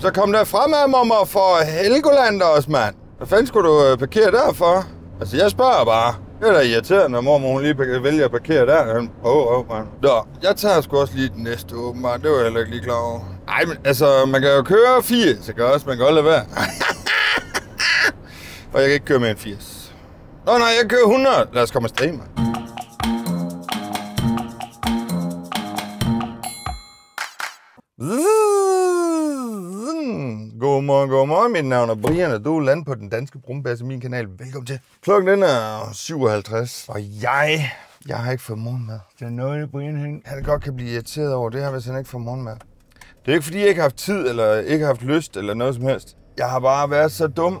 Så kom der fremad, mamma, for Helgoland også, mand. Hvad fanden skulle du øh, parkere der for? Altså, jeg spørger bare. Det er da irriterende, når mormor hun lige vælger at parkere der. Åh, åh, oh, mand. Nå, jeg tager sgu også lige den næste, åbenbart. Det var jeg heller ikke lige klar over. Ej, men altså, man kan jo køre 80, ikke også? Man kan godt lade være. Og jeg kan ikke køre mere end 80. Nå, nej, jeg kører 100. Lad os komme afsted, mand. Godmorgen, godmorgen. Mit navn er Brian, og du er landet på den danske brumbasse min kanal. Velkommen til. Klokken den er 57, og jeg, jeg har ikke fået morgenmad. Det er noget, Brian han, godt kan blive irriteret over. Det har hvis han ikke får morgenmad. Det er ikke, fordi jeg ikke har haft tid, eller ikke har haft lyst, eller noget som helst. Jeg har bare været så dum,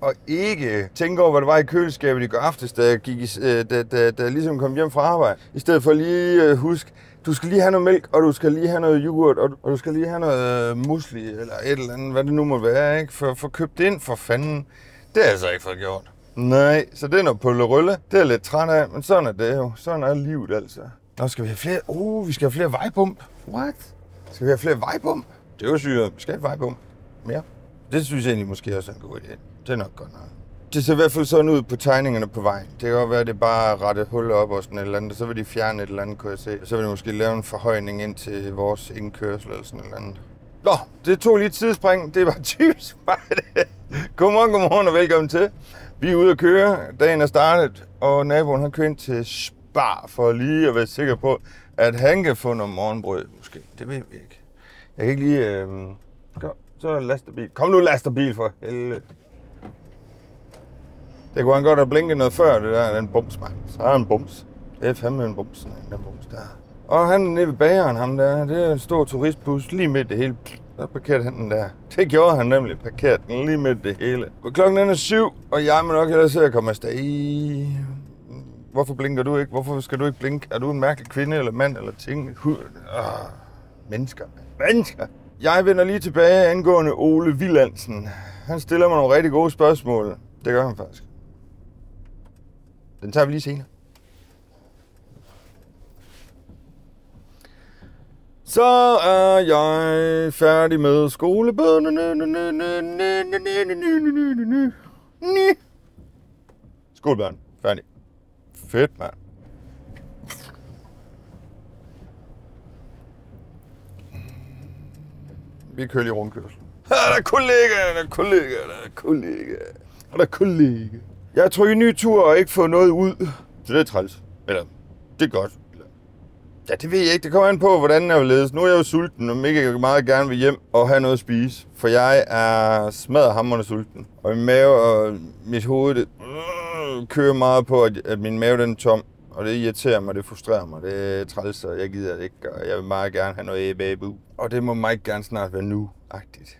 og ikke tænke over, hvad der var i køleskabet i går aftes, da jeg, gik i, øh, da, da, da jeg ligesom kom hjem fra arbejde. I stedet for lige øh, husk, du skal lige have noget mælk, og du skal lige have noget yoghurt, og, og du skal lige have noget øh, musli, eller et eller andet, hvad det nu må være, ikke? For, for købt ind for fanden. Det har jeg så ikke fået gjort. Nej, så det er noget pullerølle. Det er jeg lidt træt af, men sådan er det jo. Sådan er livet altså. Nå, skal vi have flere? Uh, vi skal have flere vejbump. What? Skal vi have flere vejbump? Det er jo syret. Vi skal have vejbump. Mere. Det synes jeg egentlig måske også er en god idé. Det er nok godt nok. Det ser i hvert fald sådan ud på tegningerne på vejen. Det kan godt være, at det er bare at rette huller op og sådan et eller andet, og så vil de fjerne et eller andet, kunne jeg se. Så vil de måske lave en forhøjning ind til vores indkørsel eller sådan et eller andet. Nå, det tog lige et tidsspring. Det var typisk bare det. Godmorgen, godmorgen og velkommen til. Vi er ude at køre. Dagen er startet, og naboen har kørt ind til Spar for lige at være sikker på, at han kan få noget morgenbrød måske. Det ved vi ikke. Jeg kan ikke lige... Øh... Kom, så er der lasterbil. Kom nu, lasterbil for helvede. Det kunne han godt have blinket noget før, det der, den bums, mand. Så er en bums. Det er fandme en bums, den bums der. Og han nede ved bageren, ham der, det er en stor turistbus, lige midt det hele. Så parkerede han den der. Det gjorde han nemlig, parkerede den lige midt det hele. Klokken den er syv, og jeg må nok hellere se at komme afsted i... Hvorfor blinker du ikke? Hvorfor skal du ikke blinke? Er du en mærkelig kvinde eller mand eller ting? Ah, mennesker. Mennesker. Jeg vender lige tilbage angående Ole Villandsen. Han stiller mig nogle rigtig gode spørgsmål. Det gør han faktisk. Den tager vi lige senere. Så er jeg færdig med skolebørnene. Skolebørn. Færdig. Fedt, mand. Vi kører lige rundkørsel. Er der er kollega, der er kollega, der er kollega. er der er kollega. Jeg har trykket ny tur og ikke fået noget ud. Så det er træls. Eller, det er godt. Eller, ja, det ved jeg ikke. Det kommer an på, hvordan jeg vil ledes. Nu er jeg jo sulten, og mega meget gerne vil hjem og have noget at spise. For jeg er smadret sulten. Og min mave og mit hoved det, øh, kører meget på, at, at min mave den er tom. Og det irriterer mig, det frustrerer mig, det er træls, og jeg gider det ikke, og jeg vil meget gerne have noget æbabu. Og det må meget gerne snart være nu-agtigt.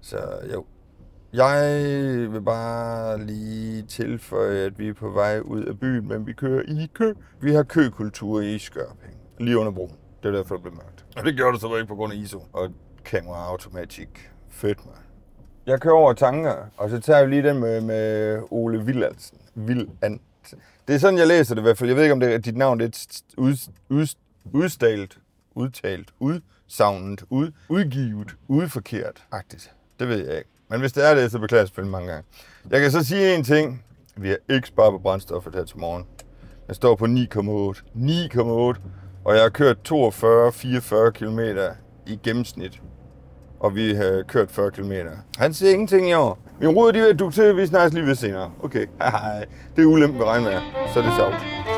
Så jo, jeg vil bare lige tilføje, at vi er på vej ud af byen, men vi kører i kø. Vi har køkultur i Skørping, lige under broen. Det er derfor, det blev mørkt. Og det gjorde det så ikke på grund af ISO og kamera automatik. Fedt, man. Jeg kører over tanker, og så tager vi lige den med, med Ole Villandsen. Villandsen. Det er sådan, jeg læser det i hvert fald. Jeg ved ikke, om det er dit navn. Det er ud, ud, udstalt, udtalt, udsagnet, ud, udgivet, udforkert. Agtigt. Det ved jeg ikke. Men hvis det er det, så beklager jeg selvfølgelig mange gange. Jeg kan så sige en ting. Vi har ikke sparet på brændstoffet her til morgen. Jeg står på 9,8. 9,8! Og jeg har kørt 42-44 km i gennemsnit. Og vi har kørt 40 km. Han ser ingenting i år. Vi ruder de ved at dukke til, vi snakkes lige ved senere. Okay, hej hej. Det er ulempen ved regnvejr, så det er sjovt.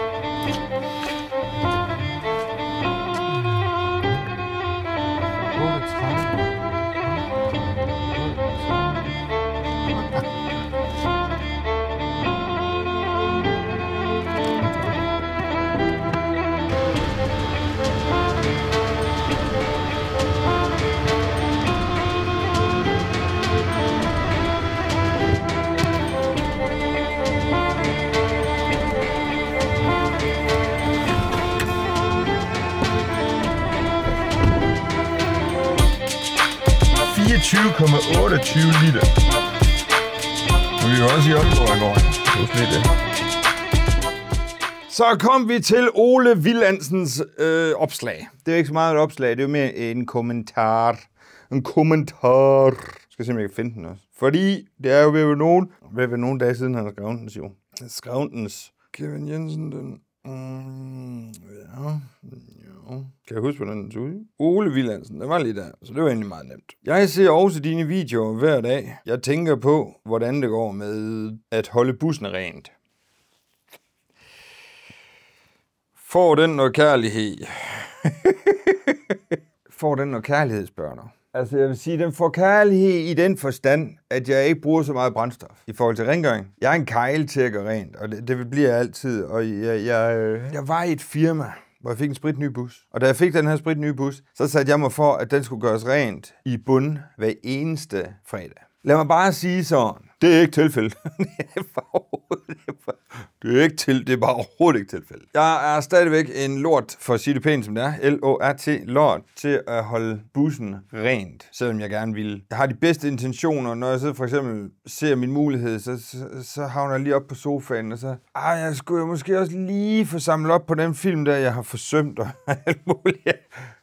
120 liter. Men vi er også i Aalborg i går. Så kom vi til Ole Villandsens øh, opslag. Det er ikke så meget et opslag, det er mere en kommentar. En kommentar. Jeg skal se, om jeg kan finde den også. Fordi det er jo ved nogen, ved, ved nogen dage siden, han har skrevet den, jo. Skrevet Kevin Jensen, den... Mm, ja. Kan jeg huske, hvordan den så ud? Ole Villandsen, der var lige der, så det var egentlig meget nemt. Jeg ser også dine videoer hver dag. Jeg tænker på, hvordan det går med at holde bussen rent. Får den noget kærlighed? Får den noget kærlighed, spørger du? Altså, jeg vil sige, den får kærlighed i den forstand, at jeg ikke bruger så meget brændstof i forhold til rengøring. Jeg er en kejl til at gøre rent, og det, det bliver jeg altid. Og jeg, jeg, øh, jeg var i et firma, hvor jeg fik en spritny bus. Og da jeg fik den her spritnye bus, så satte jeg mig for, at den skulle gøres rent i bund hver eneste fredag. Lad mig bare sige sådan. Det er ikke tilfældet. det er det er ikke til, det er bare overhovedet ikke tilfældet. Jeg er stadigvæk en lort, for at sige det pænt som det er, L-O-R-T, lort, til at holde bussen rent, selvom jeg gerne vil. Jeg har de bedste intentioner, når jeg så for eksempel ser min mulighed, så, så, så havner jeg lige op på sofaen, og så, ah, jeg skulle måske også lige få samlet op på den film, der jeg har forsømt og alt muligt.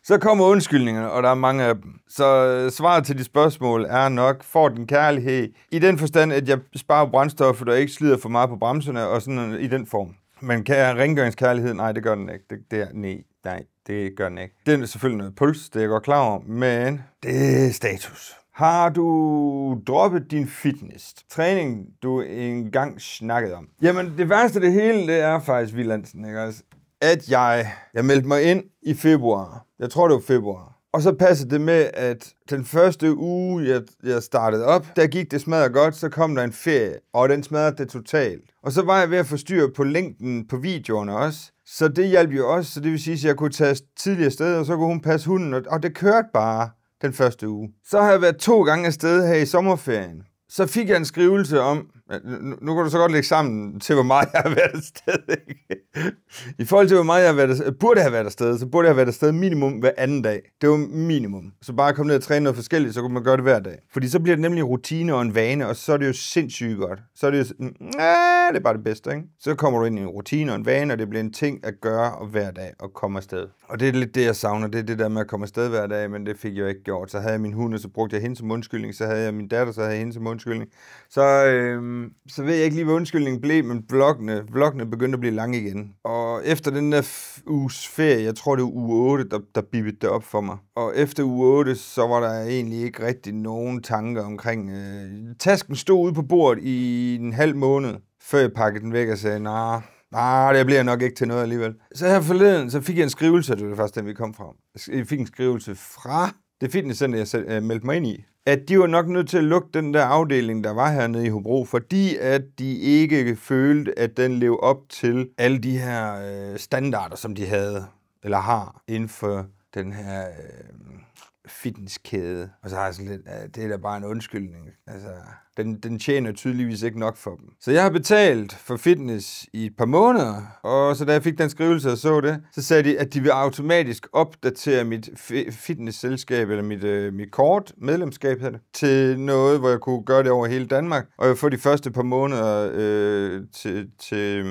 Så kommer undskyldningerne, og der er mange af dem. Så øh, svaret til de spørgsmål er nok, får den kærlighed i den forstand, at jeg sparer brændstoffet og ikke slider for meget på bremserne, og sådan i den form. Men kan jeg rengøringskærlighed? Nej, det gør den ikke. Det, det er, nej, nej, det gør den ikke. Det er selvfølgelig noget puls, det er jeg godt klar over, men det er status. Har du droppet din fitness? Træning, du engang snakkede om? Jamen, det værste af det hele, det er faktisk Villandsen, ikke også? At jeg, jeg meldte mig ind i februar. Jeg tror, det var februar. Og så passede det med, at den første uge, jeg, jeg startede op, der gik det smadret godt, så kom der en ferie, og den smadrede det totalt. Og så var jeg ved at få styr på længden på videoerne også. Så det hjalp jo også, så det vil sige, at jeg kunne tage tidligere sted, og så kunne hun passe hunden, og, og det kørte bare den første uge. Så har jeg været to gange afsted her i sommerferien. Så fik jeg en skrivelse om, nu, nu kan du så godt lægge sammen til, hvor meget jeg har været afsted. Ikke? I forhold til, hvor meget jeg har været, burde have været afsted, så burde jeg have været afsted minimum hver anden dag. Det var minimum. Så bare komme ned og træne noget forskelligt, så kunne man gøre det hver dag. Fordi så bliver det nemlig rutine og en vane, og så er det jo sindssygt godt. Så er det jo, sådan, mm, det er bare det bedste, ikke? Så kommer du ind i en rutine og en vane, og det bliver en ting at gøre hver dag og komme afsted. Og det er lidt det, jeg savner. Det er det der med at komme afsted hver dag, men det fik jeg jo ikke gjort. Så havde jeg min hund, og så brugte jeg hende som undskyldning. Så havde jeg min datter, så havde jeg hende som undskyldning. Så, øhm, øhm, så ved jeg ikke lige, hvad undskyldningen blev, men bloggene, bloggene begyndte at blive lange igen. Og efter den der uges ferie, jeg tror det var uge 8, der, der bibbede det op for mig. Og efter uge 8, så var der egentlig ikke rigtig nogen tanker omkring... Øh, tasken stod ude på bordet i en halv måned, før jeg pakkede den væk og sagde, nej, nah, det bliver nok ikke til noget alligevel. Så her forleden, så fik jeg en skrivelse, det var det første, den vi kom fra. Jeg fik en skrivelse fra det fitnesscenter, jeg selv, øh, meldte mig ind i, at de var nok nødt til at lukke den der afdeling, der var hernede i Hobro, fordi at de ikke følte, at den levede op til alle de her øh, standarder, som de havde, eller har, inden for den her øh, fitnesskæde. Og så har jeg sådan lidt, at det er da bare en undskyldning. Altså, den, den tjener tydeligvis ikke nok for dem. Så jeg har betalt for fitness i et par måneder, og så da jeg fik den skrivelse og så det, så sagde de, at de vil automatisk opdatere mit fitnessselskab, eller mit, øh, mit kort, medlemskab her, til noget, hvor jeg kunne gøre det over hele Danmark, og jeg får de første par måneder øh, til, til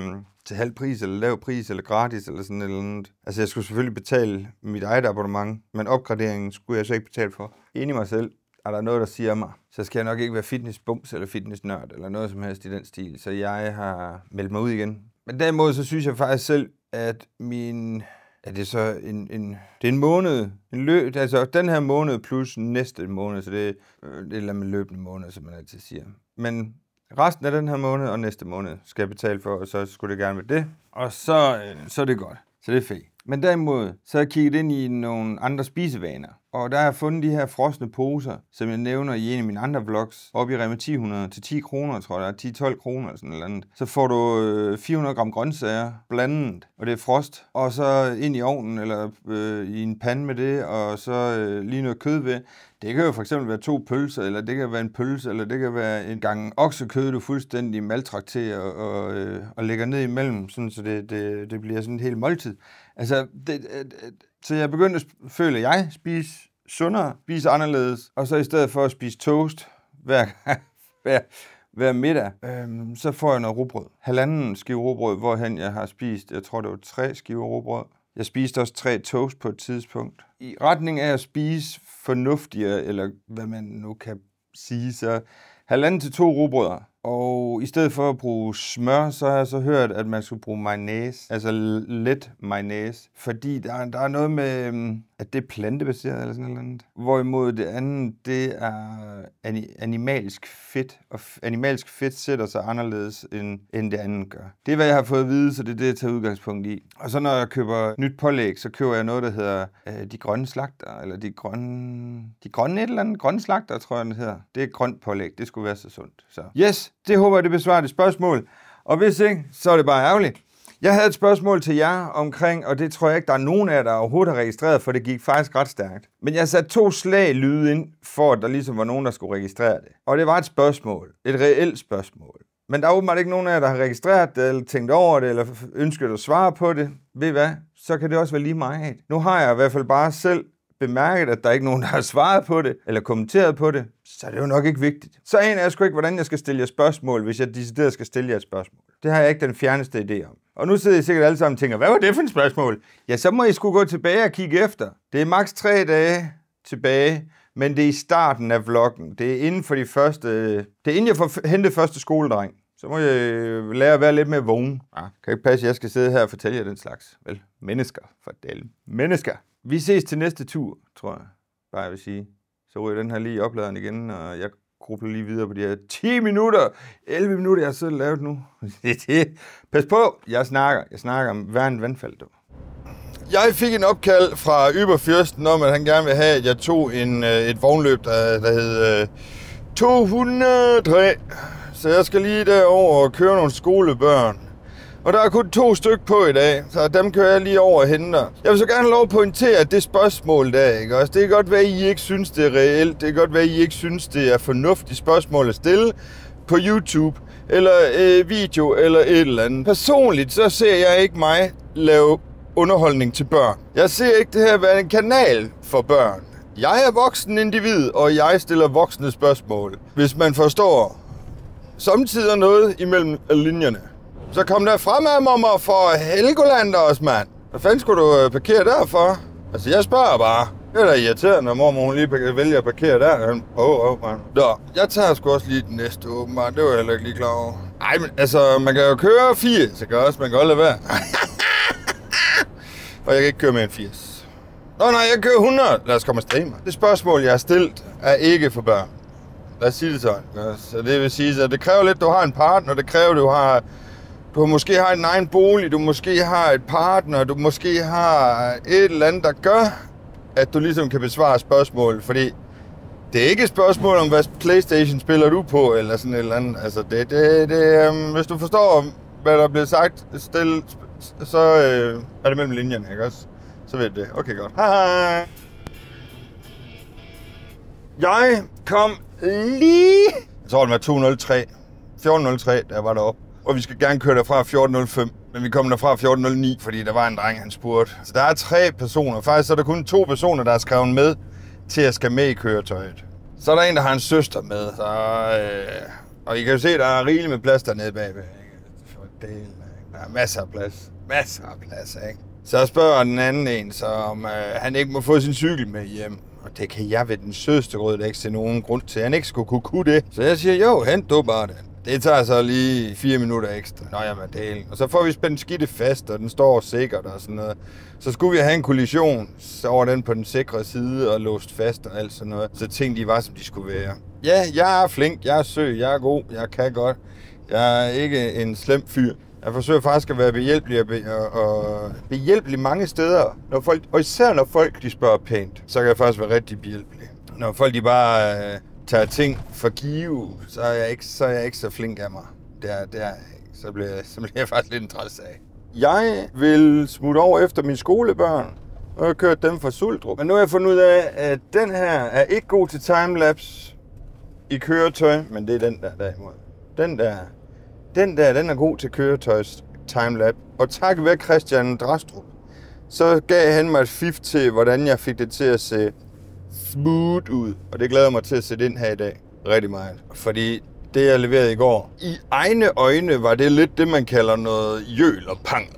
til halv pris, eller lav pris, eller gratis, eller sådan et eller andet. Altså, jeg skulle selvfølgelig betale mit eget abonnement, men opgraderingen skulle jeg så ikke betale for. Enig mig selv, er der noget, der siger mig, så skal jeg nok ikke være fitnessbums eller fitnessnørd, eller noget som helst i den stil. Så jeg har meldt mig ud igen. Men derimod, så synes jeg faktisk selv, at min er det så en, en, det er en måned, en løb, altså den her måned plus næste måned, så det, er det er eller andet løbende måned, som man altid siger. Men resten af den her måned og næste måned skal jeg betale for, og så skulle det gerne være det. Og så, øh, så er det godt. Så det er fedt. Men derimod, så har jeg kigget ind i nogle andre spisevaner. Og der har jeg fundet de her frosne poser, som jeg nævner i en af mine andre vlogs, op i Rema 1000 til 10 kroner, tror jeg, 10-12 kroner eller sådan noget andet. Så får du øh, 400 gram grøntsager blandet, og det er frost. Og så ind i ovnen eller øh, i en pande med det, og så øh, lige noget kød ved. Det kan jo for eksempel være to pølser, eller det kan være en pølse, eller det kan være en gang oksekød, du fuldstændig maltrakterer og, og, øh, og lægger ned imellem, sådan, så det, det, det bliver sådan et helt måltid. Altså, det, det, så jeg begyndte at føle, at jeg spise sundere, spise anderledes, og så i stedet for at spise toast hver, hver, hver middag, øhm, så får jeg noget rugbrød. Halvanden skive rugbrød, hvorhen jeg har spist, jeg tror det var tre skiver rugbrød. Jeg spiste også tre toast på et tidspunkt. I retning af at spise fornuftigere, eller hvad man nu kan sige, så halvanden til to rugbrødder og i stedet for at bruge smør, så har jeg så hørt, at man skulle bruge mayonnaise, altså let mayonnaise, fordi der, der er noget med, øhm, at det er plantebaseret eller sådan noget. Hvorimod det andet, det er animalsk fedt, og animalsk fedt sætter sig anderledes, end, end det andet gør. Det er, hvad jeg har fået at vide, så det er det, jeg tager udgangspunkt i. Og så når jeg køber nyt pålæg, så køber jeg noget, der hedder øh, de grønne slagter, eller de grønne, de grønne et eller andet, grønne slagter, tror jeg, det hedder. Det er grønt pålæg, det skulle være så sundt. Så yes, det håber jeg, det besvarer det spørgsmål. Og hvis ikke, så er det bare ærgerligt. Jeg havde et spørgsmål til jer omkring, og det tror jeg ikke, der er nogen af jer, der overhovedet har registreret, for det gik faktisk ret stærkt. Men jeg satte to slag lyde ind, for at der ligesom var nogen, der skulle registrere det. Og det var et spørgsmål. Et reelt spørgsmål. Men der er åbenbart ikke nogen af jer, der har registreret det, eller tænkt over det, eller ønsket at svare på det. Ved hvad? Så kan det også være lige meget. Nu har jeg i hvert fald bare selv bemærket, at der er ikke nogen, der har svaret på det, eller kommenteret på det, så er det jo nok ikke vigtigt. Så aner jeg sgu ikke, hvordan jeg skal stille jer spørgsmål, hvis jeg decideret skal stille jer et spørgsmål. Det har jeg ikke den fjerneste idé om. Og nu sidder I sikkert alle sammen og tænker, hvad var det for et spørgsmål? Ja, så må I skulle gå tilbage og kigge efter. Det er maks tre dage tilbage, men det er i starten af vloggen. Det er inden for de første... Det er inden jeg får hentet første skoledreng. Så må jeg øh, lære at være lidt mere vågen. Ja, kan ikke passe, at jeg skal sidde her og fortælle jer den slags. Vel, mennesker. For Mennesker. Vi ses til næste tur, tror jeg. Bare jeg vil sige. Så ryger den her lige i opladeren igen, og jeg grubler lige videre på de her 10 minutter, 11 minutter, jeg har selv lavet nu. Pas på, jeg snakker. Jeg snakker om hver en vandfald, du. Jeg fik en opkald fra Yberfyrsten om, at han gerne vil have, at jeg tog en, øh, et vognløb, der, der hed øh, 203. Så jeg skal lige derover og køre nogle skolebørn. Og der er kun to styk på i dag, så dem kører jeg lige over og henter. Jeg vil så gerne lov at pointere, at det spørgsmål der, ikke også? Det kan godt være, at I ikke synes, det er reelt. Det kan godt være, at I ikke synes, det er fornuftigt spørgsmål at stille på YouTube, eller øh, video, eller et eller andet. Personligt, så ser jeg ikke mig lave underholdning til børn. Jeg ser ikke det her være en kanal for børn. Jeg er voksen individ, og jeg stiller voksne spørgsmål. Hvis man forstår samtidig noget imellem linjerne. Så kom der fremad, mamma, for Helgoland også, mand. Hvad fanden skulle du øh, parkere der for? Altså, jeg spørger bare. Det er da irriterende, når mormor hun lige vælger at parkere der. Åh, oh, oh, mand. Nå, jeg tager sgu også lige den næste, åbenbart. Det var jeg heller ikke lige klar over. Ej, men altså, man kan jo køre 80, ikke også, man kan godt lade være. Og jeg kan ikke køre med en 80. Nå nej, jeg kører 100. Lad os komme afsted, mand. Det spørgsmål, jeg har stillet, er ikke for børn. Lad os sige det sådan. Så det vil sige, at det kræver lidt, at du har en partner. Det kræver, at du har du måske har en egen bolig, du måske har et partner, du måske har et eller andet, der gør, at du ligesom kan besvare spørgsmål. Fordi det er ikke et spørgsmål om, hvad Playstation spiller du på, eller sådan et eller andet. Altså, det, det, det, um, hvis du forstår, hvad der er blevet sagt, stil, så øh, er det mellem linjerne, ikke også? Så ved det. Okay, godt. Hej. Jeg kom lige... Jeg tror, det var 203. 1403, der var deroppe og vi skal gerne køre derfra 14.05. Men vi kom derfra 14.09, fordi der var en dreng, han spurgte. Så der er tre personer. Faktisk er der kun to personer, der er skrevet med til at skal med i køretøjet. Så er der en, der har en søster med. Så, øh, og I kan jo se, der er rigeligt med plads dernede bagved. Der er masser af plads. Masser af plads, ikke? Så spørger den anden en, så om øh, han ikke må få sin cykel med hjem. Og det kan jeg ved den sødeste rød, ikke se nogen grund til, at han ikke skulle kunne kunne det. Så jeg siger, jo, hent du bare den. Det tager så lige fire minutter ekstra. Nå jamen, det Og så får vi spændt skidtet fast, og den står sikkert og sådan noget. Så skulle vi have en kollision, så var den på den sikre side og låst fast og alt sådan noget. Så ting de var, som de skulle være. Ja, jeg er flink, jeg er sød, jeg er god, jeg kan godt. Jeg er ikke en slem fyr. Jeg forsøger faktisk at være behjælpelig og, be- og behjælpelig mange steder. Når folk, og især når folk de spørger pænt, så kan jeg faktisk være rigtig behjælpelig. Når folk de bare øh, tager ting for give, så er jeg ikke så, er jeg ikke så flink af mig. Det er, det er Så bliver, så bliver jeg faktisk lidt en træls af. Jeg vil smutte over efter mine skolebørn, og jeg har kørt dem fra Suldrup. Men nu har jeg fundet ud af, at den her er ikke god til timelapse i køretøj, men det er den der derimod. Den der, den der, den er god til køretøjs timelapse. Og tak være Christian Drastrup, så gav han mig et fif til, hvordan jeg fik det til at se smooth ud. Og det glæder mig til at sætte ind her i dag. Rigtig meget. Fordi det, jeg leverede i går, i egne øjne var det lidt det, man kalder noget jøl og pangel.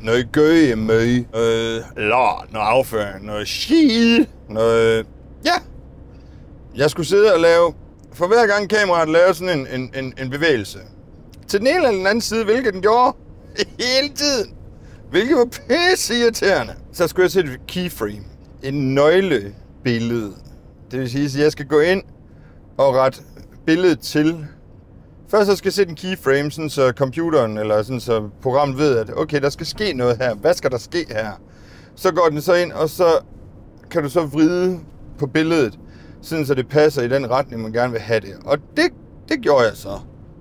noget gøgemøg, noget lort, noget afføring, noget shit, noget... Ja, jeg skulle sidde og lave, for hver gang kameraet lavede sådan en, en, en, en bevægelse, til den ene eller den anden side, hvilket den gjorde hele tiden, hvilket var pisse irriterende, så skulle jeg sætte et keyframe, en billede. Det vil sige, at jeg skal gå ind og rette billedet til. Først så skal jeg sætte en keyframe, sådan så computeren eller sådan så programmet ved, at okay, der skal ske noget her. Hvad skal der ske her? Så går den så ind, og så kan du så vride på billedet, sådan så det passer i den retning, man gerne vil have det. Og det, det gjorde jeg så.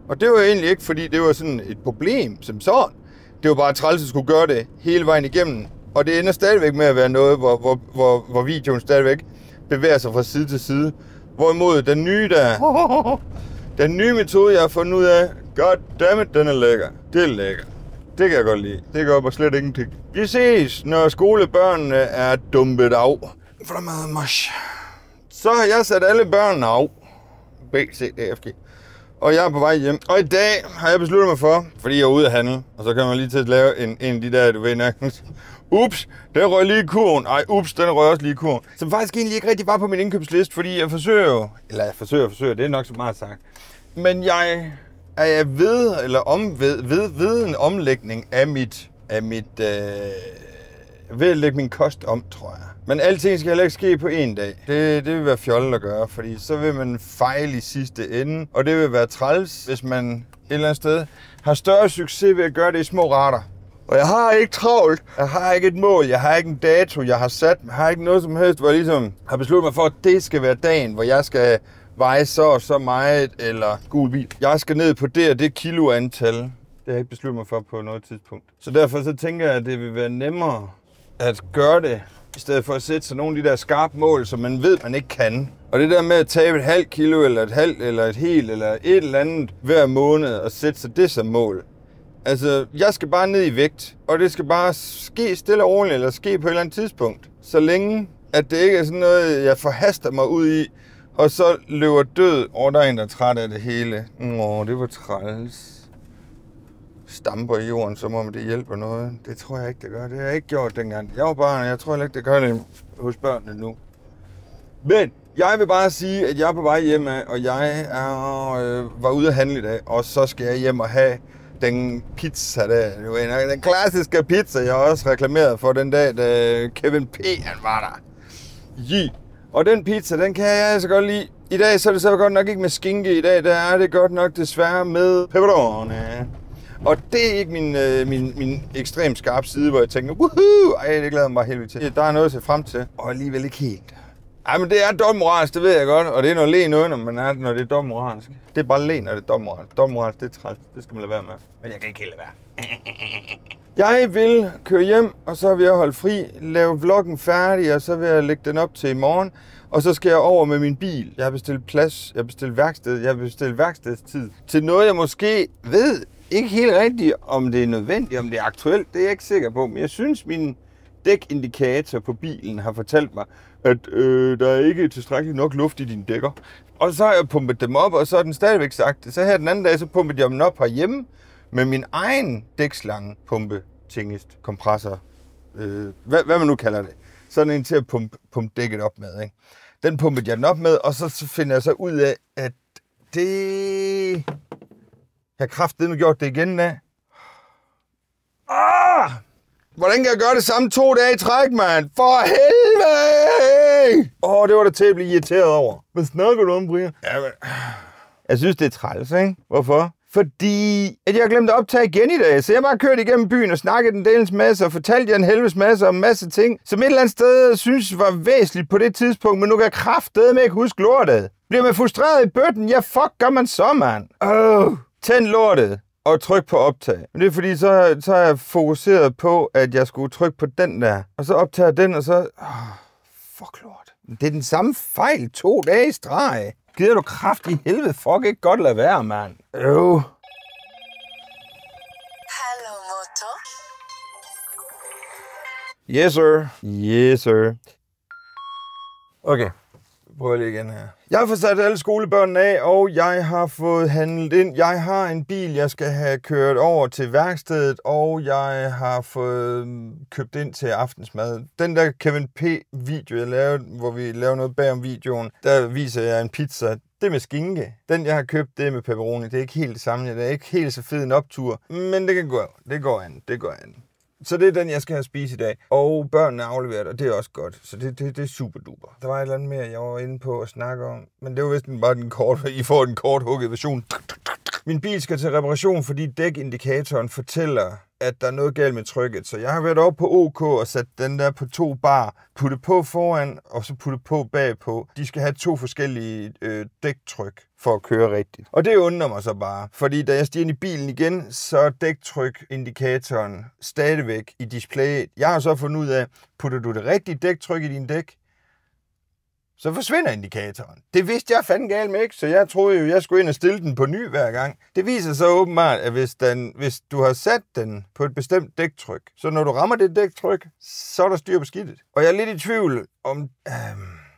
Og det var egentlig ikke, fordi det var sådan et problem som sådan. Det var bare træls at skulle gøre det hele vejen igennem. Og det ender stadigvæk med at være noget, hvor, hvor, hvor, hvor videoen stadigvæk bevæger sig fra side til side. Hvorimod den nye der, den nye metode, jeg har fundet ud af, goddammit, den er lækker. Det er lækker. Det kan jeg godt lide. Det gør bare slet ingenting. Vi ses, når skolebørnene er dumpet af. Fremmede Så har jeg sat alle børnene af. B, C, D, F, G. Og jeg er på vej hjem. Og i dag har jeg besluttet mig for, fordi jeg er ude at handle, og så kan man lige til at lave en, en af de der, du ved, ups, den røg lige i kurven. Ej, ups, den røg også lige i kurven. Som faktisk egentlig ikke rigtig var på min indkøbsliste, fordi jeg forsøger jo, eller jeg forsøger, forsøger, det er nok så meget sagt. Men jeg er jeg ved, eller om, ved, ved, ved en omlægning af mit, af mit, øh, ved at lægge min kost om, tror jeg. Men alting skal heller ikke ske på en dag. Det, det vil være fjollet at gøre, fordi så vil man fejle i sidste ende. Og det vil være træls, hvis man et eller andet sted har større succes ved at gøre det i små rater. Og jeg har ikke travlt. Jeg har ikke et mål. Jeg har ikke en dato, jeg har sat. Jeg har ikke noget som helst, hvor jeg ligesom har besluttet mig for, at det skal være dagen, hvor jeg skal veje så og så meget, eller gul bil. Jeg skal ned på det og det kiloantal. Det har jeg ikke besluttet mig for på noget tidspunkt. Så derfor så tænker jeg, at det vil være nemmere at gøre det, i stedet for at sætte sig nogle af de der skarpe mål, som man ved, man ikke kan. Og det der med at tabe et halvt kilo, eller et halvt, eller et helt, eller et eller andet hver måned, og sætte sig det som mål. Altså, jeg skal bare ned i vægt, og det skal bare ske stille og roligt, eller ske på et eller andet tidspunkt. Så længe, at det ikke er sådan noget, jeg forhaster mig ud i, og så løber død, og der er en, der er træt af det hele. Åh, det var træls stamper i jorden, som om det hjælper noget. Det tror jeg ikke, det gør. Det har jeg ikke gjort dengang. Jeg var barn, og jeg tror ikke, det gør det hos børnene nu. Men jeg vil bare sige, at jeg er på vej hjem af, og jeg er, øh, var ude at handle i dag, og så skal jeg hjem og have den pizza der. Den klassiske pizza, jeg også reklameret for den dag, da Kevin P. han var der. Yeah. Og den pizza, den kan jeg altså godt lide. I dag så er det så godt nok ikke med skinke. I dag der er det godt nok desværre med pepperoni. Og det er ikke min, øh, min, min ekstremt skarpe side, hvor jeg tænker, woohoo, ej, det glæder mig helt til. Der er noget at se frem til, og alligevel ikke helt. Ej, men det er dommoralsk, det ved jeg godt, og det er noget læn under, når, er, når det er dommoralsk. Det er bare len, når det er dommoralsk. Dommoralsk, det er træls, det skal man lade være med. Men jeg kan ikke helt lade være. Jeg vil køre hjem, og så vil jeg holde fri, lave vloggen færdig, og så vil jeg lægge den op til i morgen. Og så skal jeg over med min bil. Jeg har bestilt plads, jeg har bestilt værksted, jeg har bestilt værkstedstid til noget, jeg måske ved ikke helt rigtigt, om det er nødvendigt, om det er aktuelt. Det er jeg ikke sikker på, men jeg synes, min dækindikator på bilen har fortalt mig, at øh, der er ikke tilstrækkeligt nok luft i dine dækker. Og så har jeg pumpet dem op, og så er den stadigvæk sagt det. Så her den anden dag, så pumpede jeg dem op herhjemme med min egen dækslange pumpe tingest, kompressor, øh, hvad, hvad man nu kalder det. Sådan en til at pumpe, pumpe dækket op med. Ikke? Den pumpede jeg den op med, og så, så finder jeg så ud af, at det jeg har kraftedeme gjort det igen, da. Ah! Hvordan kan jeg gøre det samme to dage i træk, mand? For helvede! Åh, oh, det var da til at blive irriteret over. Hvad snakker du om, Brian? Ja, men... Jeg synes, det er træls, ikke? Hvorfor? Fordi at jeg glemte at optage igen i dag, så jeg bare kørt igennem byen og snakket en delens masse og fortalt jer en helvedes masse om en masse ting, som et eller andet sted synes var væsentligt på det tidspunkt, men nu kan jeg kraftedeme ikke huske lortet. Bliver man frustreret i bøtten? Ja, fuck gør man så, mand. Åh. Oh. Tænd lortet og tryk på optag. Men det er fordi, så, så er jeg fokuseret på, at jeg skulle trykke på den der. Og så optager den, og så... Oh, fuck lort. Det er den samme fejl to dage i streg. Gider du kraft i helvede? Fuck ikke godt lade være, mand. Øv. Hallo, Moto. Yes, sir. Yes, sir. Okay prøver lige igen her. Jeg har fået sat alle skolebørnene af, og jeg har fået handlet ind. Jeg har en bil, jeg skal have kørt over til værkstedet, og jeg har fået mm, købt ind til aftensmad. Den der Kevin P-video, jeg lavede, hvor vi laver noget bag om videoen, der viser jeg en pizza. Det er med skinke. Den, jeg har købt, det er med pepperoni. Det er ikke helt det samme. Det er ikke helt så fed en optur, men det kan gå. Det går an. Det går an. Så det er den, jeg skal have spist i dag. Og børnene er afleveret, og det er også godt. Så det, det, det er super duper. Der var et eller andet mere, jeg var inde på at snakke om. Men det var vist bare den kort, I får den kort hugget version. Min bil skal til reparation, fordi dækindikatoren fortæller, at der er noget galt med trykket. Så jeg har været oppe på OK og sat den der på to bar, puttet på foran og så puttet på bagpå. De skal have to forskellige øh, dæktryk for at køre rigtigt. Og det undrer mig så bare, fordi da jeg stiger ind i bilen igen, så er dæktrykindikatoren stadigvæk i displayet. Jeg har så fundet ud af, putter du det rigtige dæktryk i din dæk, så forsvinder indikatoren. Det vidste jeg fandme galt med ikke, så jeg troede jo, jeg skulle ind og stille den på ny hver gang. Det viser så åbenbart, at hvis, den, hvis du har sat den på et bestemt dæktryk, så når du rammer det dæktryk, så er der styr på skidtet. Og jeg er lidt i tvivl om... Øh,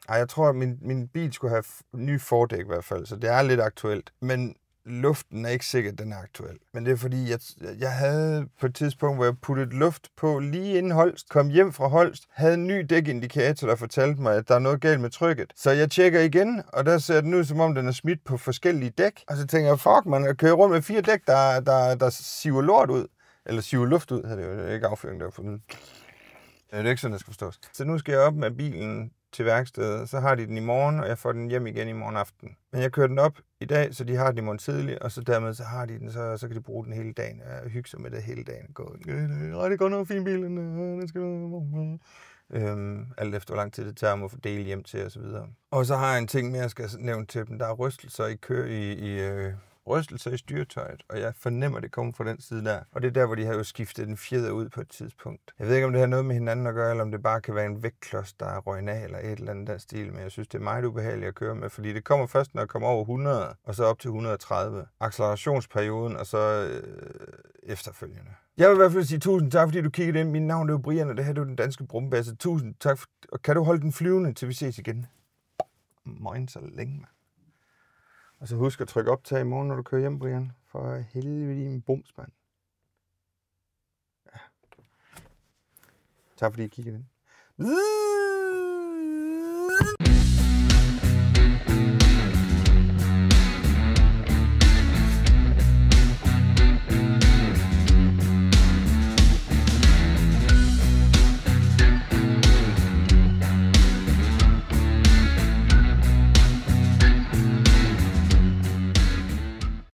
ej, jeg tror, at min, min bil skulle have ny fordæk i hvert fald, så det er lidt aktuelt. Men luften er ikke sikkert, den er aktuel. Men det er fordi, jeg, jeg havde på et tidspunkt, hvor jeg puttede luft på lige inden Holst, kom hjem fra Holst, havde en ny dækindikator, der fortalte mig, at der er noget galt med trykket. Så jeg tjekker igen, og der ser den ud, som om den er smidt på forskellige dæk. Og så tænker jeg, fuck man, jeg kører rundt med fire dæk, der, der, der siver lort ud. Eller siver luft ud, havde det jo ikke afføring, der var fundet. Det er ikke sådan, det skal forstås. Så nu skal jeg op med bilen til værkstedet, så har de den i morgen, og jeg får den hjem igen i morgen aften. Men jeg kører den op i dag, så de har den i morgen tidlig, og så dermed så har de den, så, så kan de bruge den hele dagen, og hygge sig med det hele dagen. Gå, det går nok fin bil, den øh, skal Øhm, alt efter hvor lang tid det tager mig at fordele hjem til og så videre. Og så har jeg en ting mere, jeg skal nævne til dem. Der er rystelser i, kø, i, i øh, rystelser i styretøjet, og jeg fornemmer, at det kommer fra den side der. Og det er der, hvor de har jo skiftet den fjeder ud på et tidspunkt. Jeg ved ikke, om det har noget med hinanden at gøre, eller om det bare kan være en vægtklods, der er røgnet af, eller et eller andet der stil, men jeg synes, det er meget ubehageligt at køre med, fordi det kommer først, når jeg kommer over 100, og så op til 130. Accelerationsperioden, og så øh, efterfølgende. Jeg vil i hvert fald sige tusind tak, fordi du kiggede ind. Mit navn er Brian, og det her er den danske brumbasse. Tusind tak, og kan du holde den flyvende, til vi ses igen? Moin så længe, man. Og så husk at trykke optag i morgen, når du kører hjem, Brian. For helvede i en bumsmand. Ja. Tak fordi I kiggede ind.